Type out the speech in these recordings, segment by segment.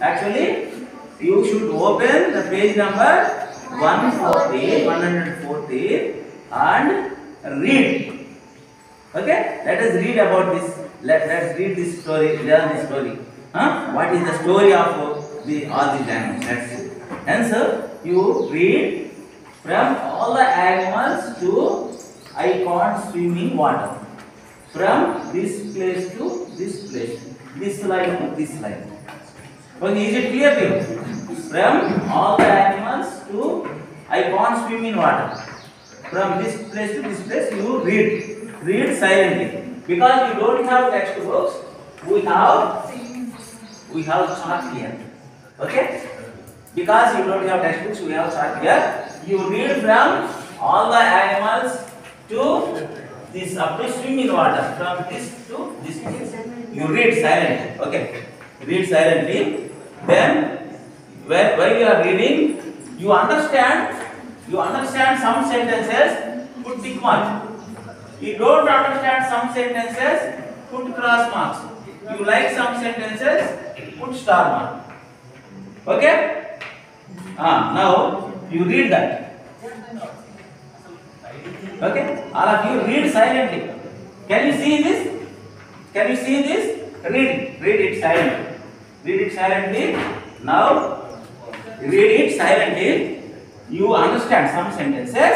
actually you should open the page number 140 140 and read. Okay? Let us read about this. Let let's read this story learn this story. Huh? what is the story of the all these animals? Let's see. And you read from all the animals to i can't swim in water. From this place to this place. This line to this line okay is it clear to you? From all the animals to i can't swim in water from this place to this place you read. Read silently. Because you don't have textbooks we have we have chart here. Okay? Because you don't have textbooks we have chart here. You read from all the animals to this up to swim in water. From this to this place. You read silently. Okay? Read silently then when, when you are reading you understand you understand some sentences put tick mark you don't understand some sentences put cross marks. You like some sentences put star mark. Okay? Ah now you read that. Okay? All of you read silently. Can you see this? Can you see this? Read it read it silently read it silently. Now read it silently. You understand some sentences.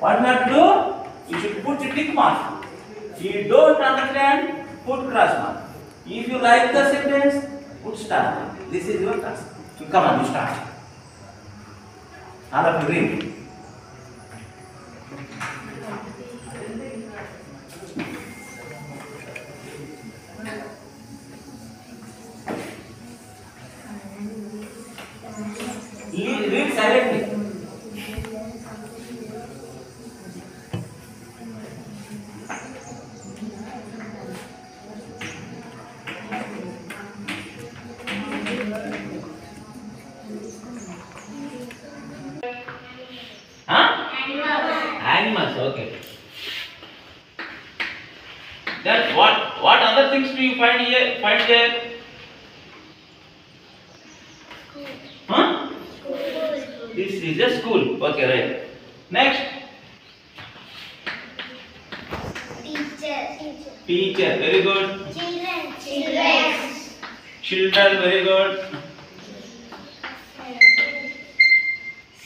What you have to do you should put tick mark. If you don't understand put cross mark. If you like the sentence put star this is your task. So come on you start. All of you read, school. Okay, right. Next, Teacher. teacher. Very good. Children. Children. Children. Very good.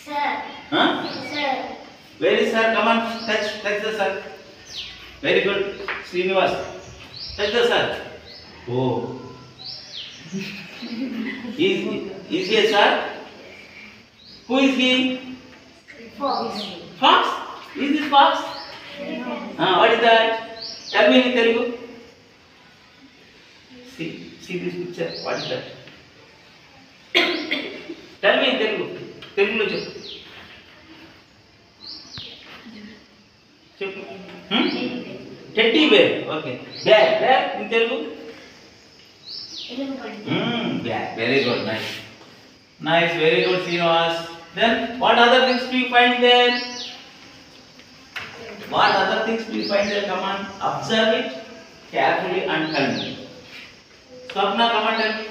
Sir. Huh? Sir. Where is sir? Come on, touch touch the sir. Very good. Srinivas. Touch the sir. Oh. is is he a sir? Who is he? fox Fox? is this fox uh, what is that tell me in telugu see see this picture what is that tell me in telugu telugu lo cheppu hmm teddy bear okay bear bear in telugu hmm yeah very good nice nice very good See you, srinivas then what other things we find there what other things we find there come on observe it carefully and tell me swapna come on tell me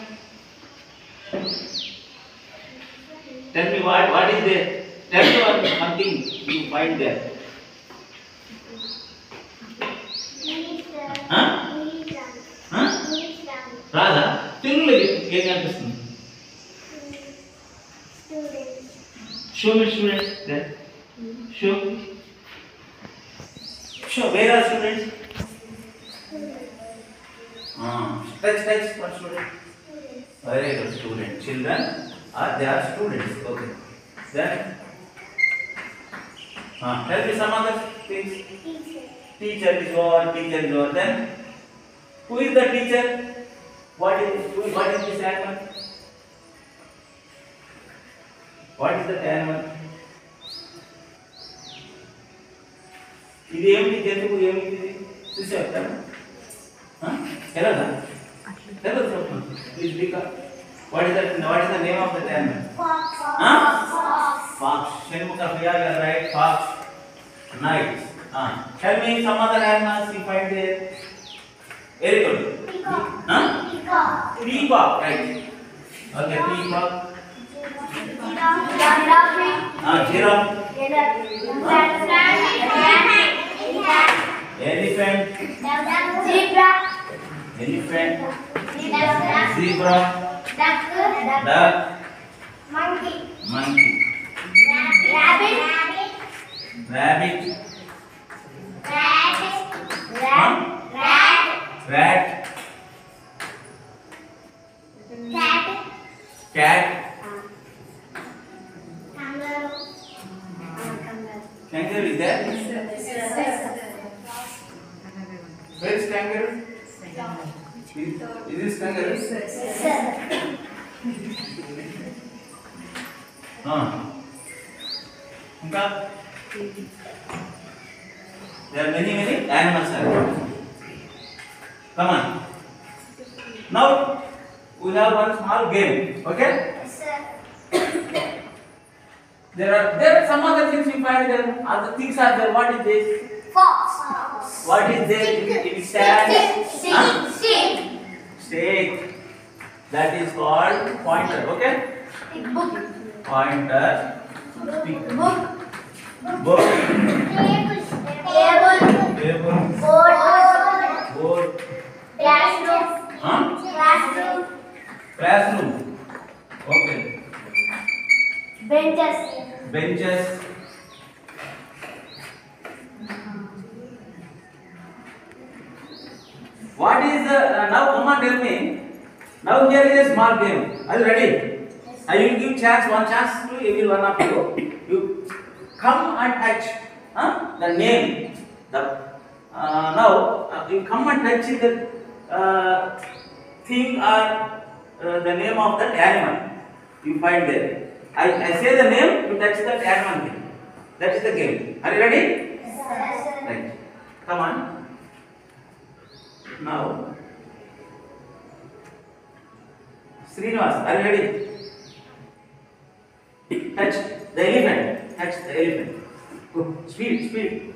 tell me what what is there tell me something you find there Show me students then. Show. Show. Where are students? Ah, touch, touch. What student? Very good student. Children are they are students. Okay. Then. Ah, help me some other things. Teacher. Teacher is what? Teacher is what? Then who is the teacher? What is who, what is this animal? What is that animal? ఇది ఏమిటి జంతువు ఏమిటి ఇది చూసి చెప్తాను తెలదా తెలదు చెప్పు please బికా what is that what is the name of that animal fox Shanmukha Priya garu right fox nice tell me some other animals you find there very good Huh? Peacock, right. Okay, peacock. Elephant. Zebra. Elephant. Zebra. Duck. Duck. Monkey. Monkey. Rabbit. Rabbit. Rat. Huh? Rat. Rat. Cat. Cat. Kangaroo is there? Where is kangaroo? Is, is this kangaroo? Ah. ఇంకా There are many many animals are there. Come on. Now we have one small game. Okay? There are there are some other things you find there. Other things are there. What is this? Fox. What is there sand? Huh? Stick. Stake. That is called pointer. Okay? Book. Pointer. Book. Book. Table. Table. Table. Board. Board. Classroom. Huh? Classroom. Classroom. Okay. Benches. Benches. What is the uh, now? Come on, tell me. Now here is a small game. Are you ready? yes. I will give chance one chance to every one of you. You come and touch huh? the name. The uh, now uh, you come and touch the uh, thing or uh, the name of that animal. You find there. I, I say the name. You touch that animal thing. That is the game. Are you ready? Yes, Right. Come on. Now, Srinivas, are you ready? Touch the elephant. Touch the elephant. Go. Speed, speed.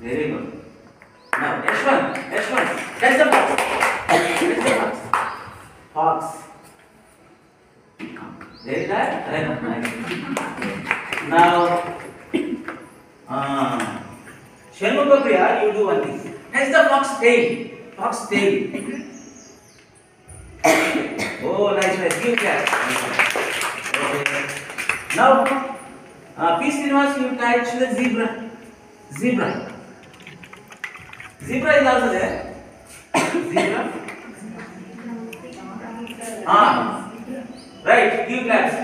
Very good. Now, H1, H1. Touch the box. Touch the box. Is that? Very nice. Now, uh, Shanmugapriya, you do one thing. Touch the fox tail. Fox tail. oh, nice, nice. Give that. Okay. Now, uh, P. Srinivas, you touch the zebra. Zebra. Zebra is also there. Zebra. Ah, right. Give claps.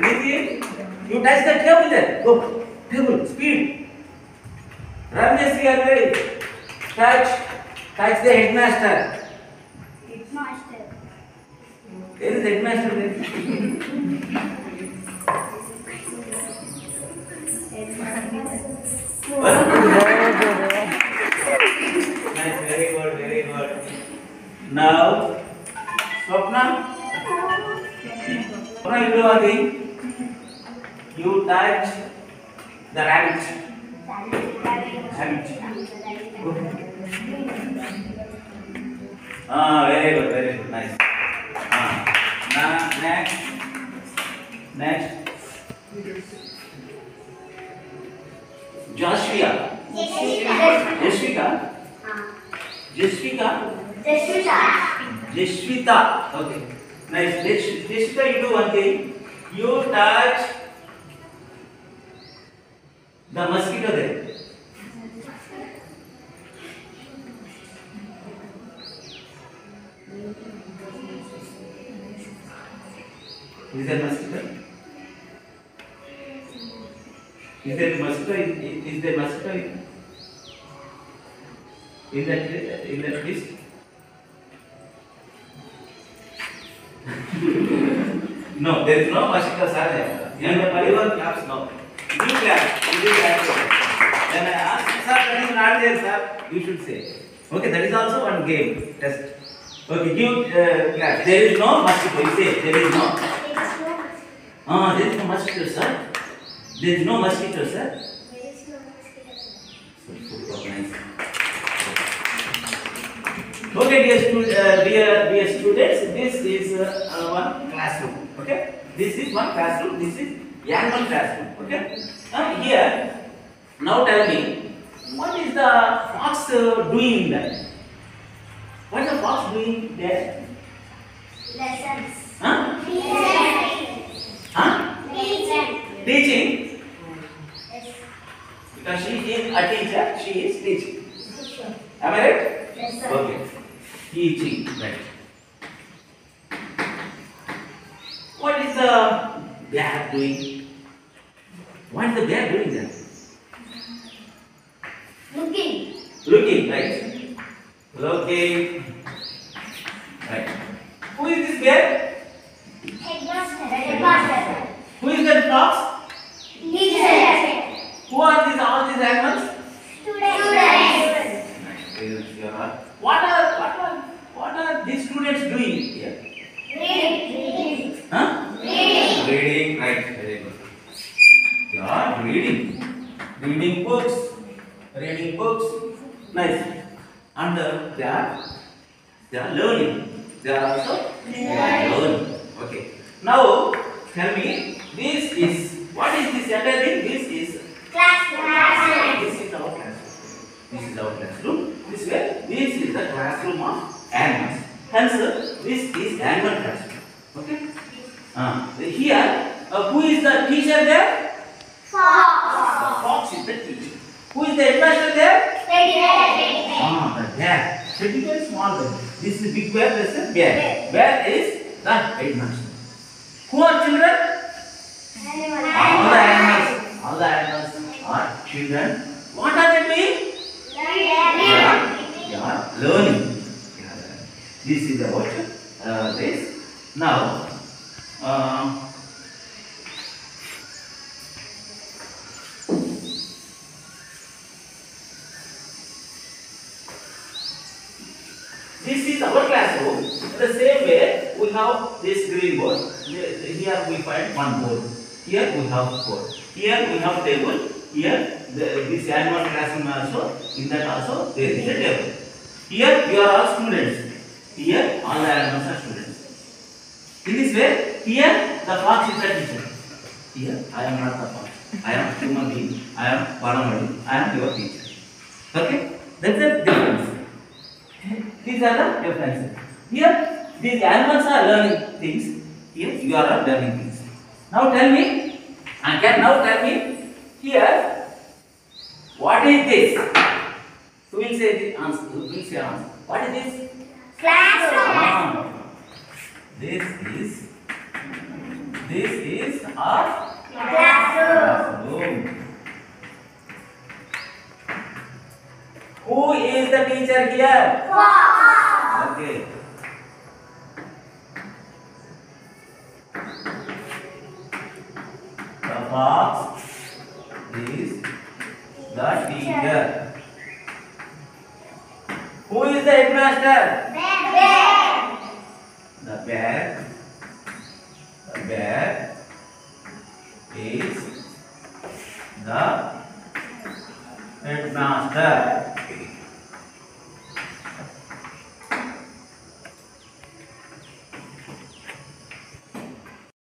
Niti, you touch the table there. Go. Table. Speed. Ramnes, you are ready. Touch. Touch the headmaster. headmaster. There is headmaster there. Nice, very good, very good. Now, Swapna. Swapna, you do one thing. You touch the rabbit. Rabbit. Ah, very good, very good, nice. Ah, now next, next. Joshua. Jeshwika. Jeshwika. Jeshwita. Okay. Nice. Jesh- Jeshwita, you do one thing. You touch the mosquito there. Is there mosquito? Is there mosquito? Is, is there mosquito in that in that list? No, there is no are there. And the Parivar claps no. You clap. You do clap. Then I ask, sir, when you not there, sir, you should say. Okay, that is also one game test. Okay, give uh, clap. There is no mosquito. You say there is no. Ah, there is no mosquito, sir. There is no mosquito, sir. Okay, dear, stu- uh, dear, dear students, this is uh, one classroom. Okay, this is one classroom. This is annual classroom. Okay, uh, here now tell me what is the fox uh, doing there? What is the fox doing there? Lessons. Huh? Lessons. Huh? Lessons. Teaching because she is a teacher. She is teaching. Am I right? Yes, sir. Okay. Teaching. Right. What is the bear doing? What is the bear doing there? Looking. Looking, right? Looking. Right. Who is this bear? Headmaster. Headmaster. Who is that fox? Teacher. Who are these all these animals? Students. What are what are what are these students doing here? Read. Huh? Read. Reading, right? Very good. They are reading, reading books, reading books. Nice. And uh, they are they are learning. They are also learning. Okay. Now tell me, this is what is this entire thing? This is Classroom. this is our classroom. This is our classroom. This way, this is the classroom of animals. Hence, this is animal classroom. Okay. Uh, here, uh, who is the teacher there? Fox. The fox is the teacher. Who is the headmaster there? Ready. Ah, the bear. The big and small bear. This is big bear, this is bear. Bear is the headmaster. Who are children? All the animals. All the animals are children. What are they doing? Yeah, learning. Yeah, this is about uh, this. Now, uh, the same way, we have this green board. Here we find one board. Here we have board. Here we have table. Here the, this animal classroom also. In that also there is a table. Here you are all students. Here all the animals are students. In this way, here the fox is the teacher. Here I am not the fox. I am human being. I am Paramadi. I am your teacher. Okay? That's the difference. These are the differences. Here, these animals are learning things. Here, you are learning things. Now tell me, and can now tell me, here, what is this? Who will say the answer? Who will say answer? What is this? Classroom. Ah, this is, this is a Classroom. classroom. Who is the teacher here? Fox. Okay. Fox is the teacher. Who is the headmaster? Bear. The bear. The bear is the headmaster.